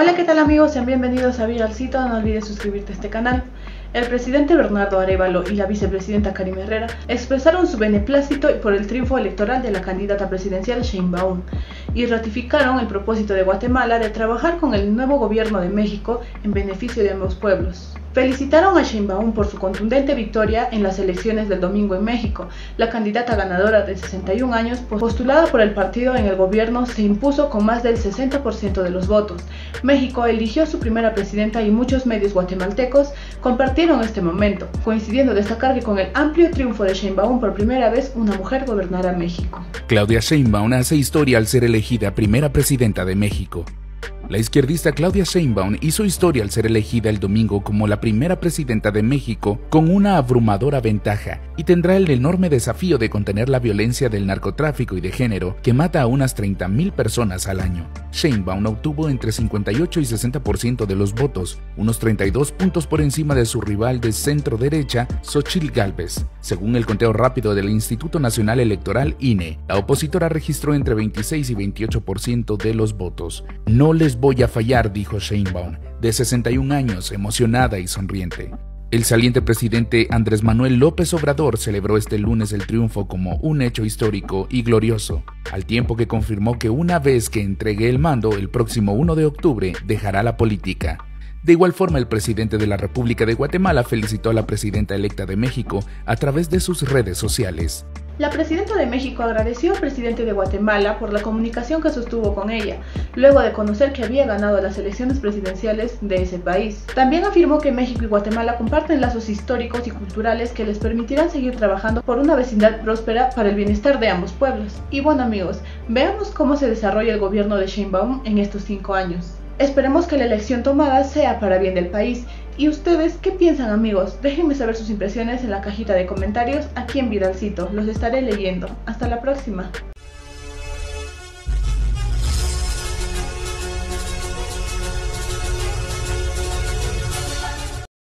Hola, ¿qué tal amigos? Sean bienvenidos a Viralcito. No olvides suscribirte a este canal. El presidente Bernardo Arevalo y la vicepresidenta Karim Herrera expresaron su beneplácito por el triunfo electoral de la candidata presidencial Sheinbaum y ratificaron el propósito de Guatemala de trabajar con el nuevo gobierno de México en beneficio de ambos pueblos. Felicitaron a Sheinbaum por su contundente victoria en las elecciones del domingo en México. La candidata ganadora de 61 años, postulada por el partido en el gobierno, se impuso con más del 60% de los votos. México eligió su primera presidenta y muchos medios guatemaltecos compartieron este momento, coincidiendo destacar que con el amplio triunfo de Sheinbaum por primera vez una mujer gobernará México. Claudia Sheinbaum hace historia al ser elegida primera presidenta de México. La izquierdista Claudia Sheinbaum hizo historia al ser elegida el domingo como la primera presidenta de México con una abrumadora ventaja y tendrá el enorme desafío de contener la violencia del narcotráfico y de género que mata a unas 30.000 personas al año. Sheinbaum obtuvo entre 58 y 60% de los votos, unos 32 puntos por encima de su rival de centro derecha, Xochitl Galvez. Según el conteo rápido del Instituto Nacional Electoral INE, la opositora registró entre 26 y 28% de los votos. No les voy a fallar, dijo Sheinbaum, de 61 años, emocionada y sonriente. El saliente presidente Andrés Manuel López Obrador celebró este lunes el triunfo como un hecho histórico y glorioso, al tiempo que confirmó que una vez que entregue el mando el próximo 1 de octubre dejará la política. De igual forma, el presidente de la República de Guatemala felicitó a la presidenta electa de México a través de sus redes sociales. La presidenta de México agradeció al presidente de Guatemala por la comunicación que sostuvo con ella, luego de conocer que había ganado las elecciones presidenciales de ese país. También afirmó que México y Guatemala comparten lazos históricos y culturales que les permitirán seguir trabajando por una vecindad próspera para el bienestar de ambos pueblos. Y bueno amigos, veamos cómo se desarrolla el gobierno de Sheinbaum en estos cinco años. Esperemos que la elección tomada sea para bien del país. ¿Y ustedes qué piensan amigos? Déjenme saber sus impresiones en la cajita de comentarios aquí en Viralcito. Los estaré leyendo. Hasta la próxima.